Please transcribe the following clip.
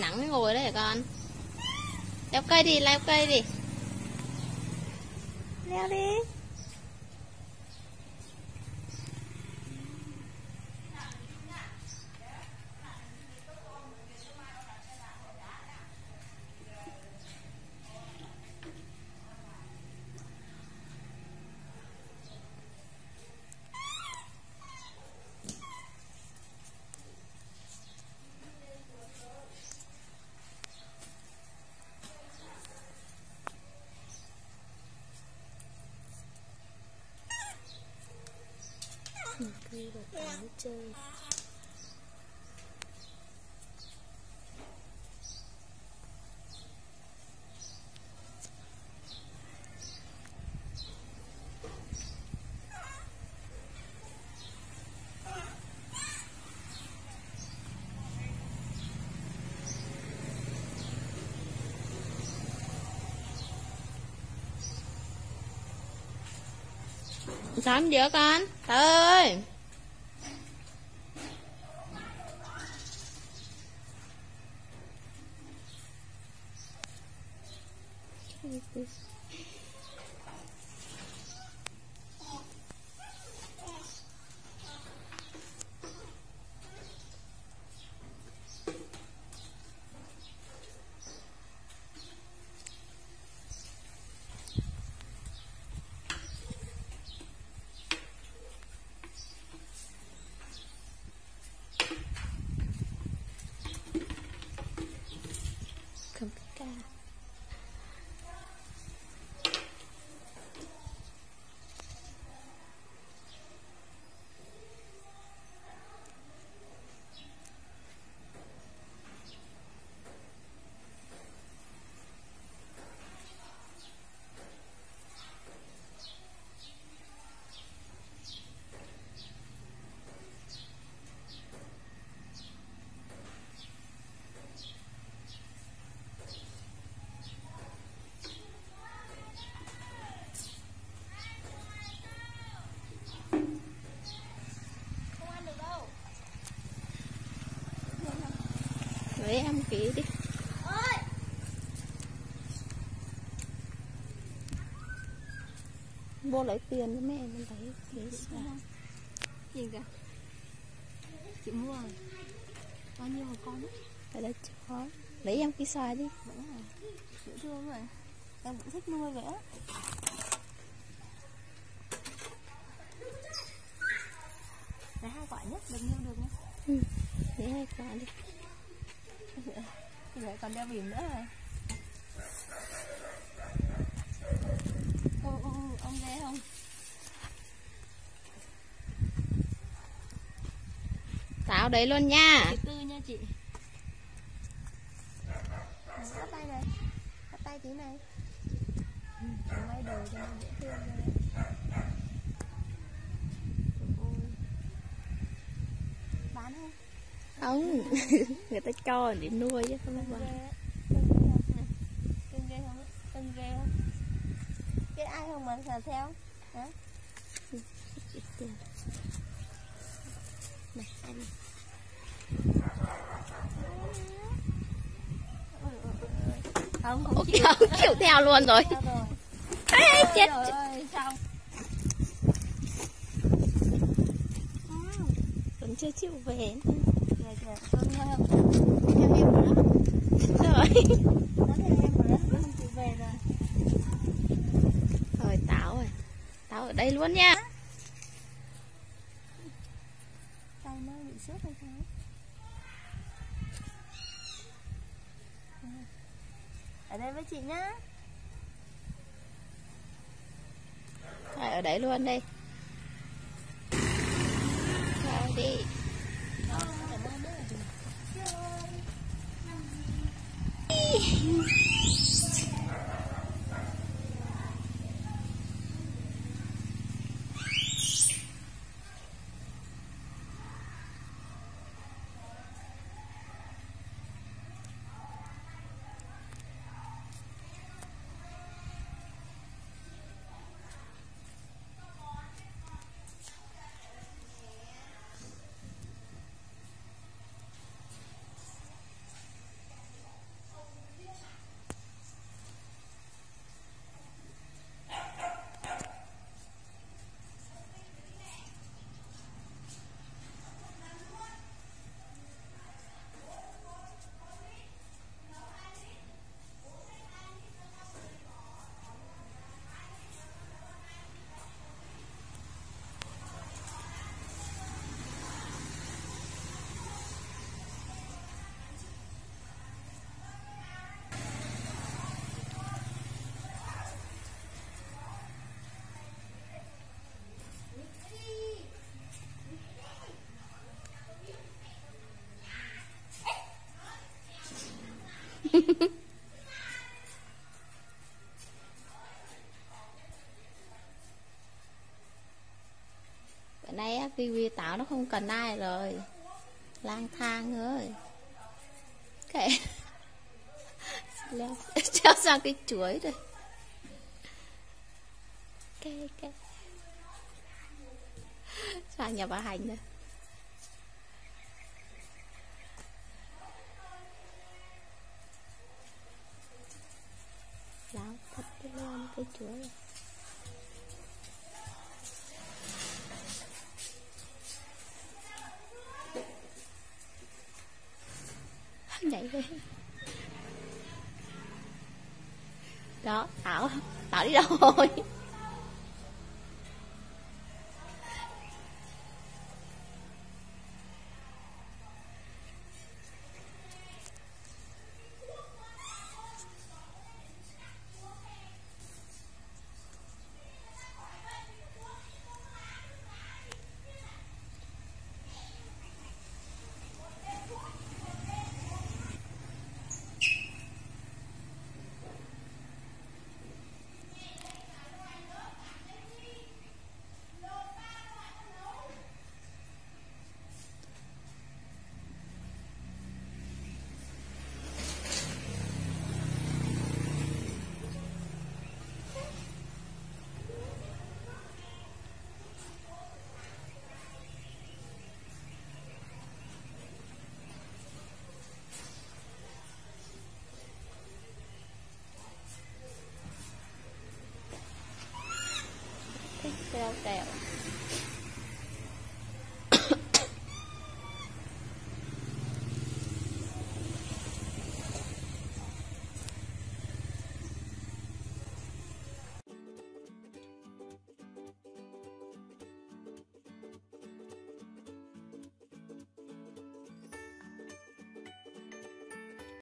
nắng mới ngồi đấy hả con leo cây đi leo cây đi leo đi cây và táo chơi Sao giữa con? Trời ơi! Không Em kỹ đi. Vô lấy tiền cho mẹ mình thấy lấy sao gì cả chị mua rồi. Bao nhiêu một con? Đấy Phải là chó Lấy em cái xoài đi. Vẫn dễ thương rồi. Em cũng thích nuôi vậy á. Lấy hai quả nhất được nhiêu được nhá ừ. Lấy hai quả đi rồi còn đeo bìm nữa rồi ô ô ông ghé không? Táo đấy luôn nha. Thứ tư nha chị. Bắt tay này bắt tay tí này. Quay đầu cho nó dễ thương ra đây Ôi. bán không không. Người ta cho để nuôi chứ không phải. Cưng ghê không cưng ghê không cưng cái ai không mà sờ theo hả này anh không không chịu không, chịu theo luôn rồi. Theo rồi Ê, chết. Xong Vẫn chưa chịu về. nữa rồi. Rồi Nó theo em rồi đó, nó không chịu về rồi. Rồi táo rồi Táo ở đây luôn nha Tay nó bị xước hay sao? Ở đây với chị nhá. Rồi, ở đấy luôn đi Rồi đi bữa nay á, kiwi tảo nó không cần ai rồi. Lang thang ơi. Kệ. Leo treo sang cái chuối rồi kệ kệ. Sang nhà bà hành rồi nhảy về. Đó tảo tảo đi đâu rồi? Thích treo kẹo